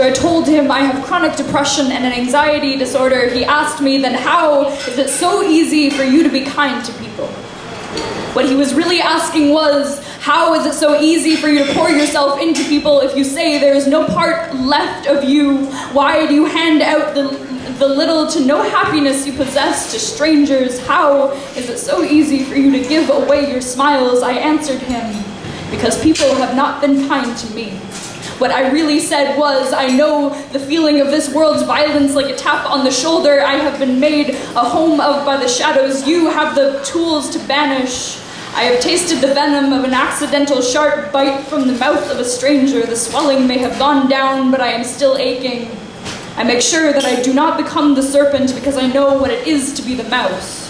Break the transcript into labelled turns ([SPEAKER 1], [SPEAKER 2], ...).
[SPEAKER 1] After I told him I have chronic depression and an anxiety disorder, he asked me, then how is it so easy for you to be kind to people? What he was really asking was, how is it so easy for you to pour yourself into people if you say there is no part left of you? Why do you hand out the, the little to no happiness you possess to strangers? How is it so easy for you to give away your smiles? I answered him, because people have not been kind to me. What I really said was, I know the feeling of this world's violence like a tap on the shoulder. I have been made a home of by the shadows. You have the tools to banish. I have tasted the venom of an accidental sharp bite from the mouth of a stranger. The swelling may have gone down, but I am still aching. I make sure that I do not become the serpent because I know what it is to be the mouse.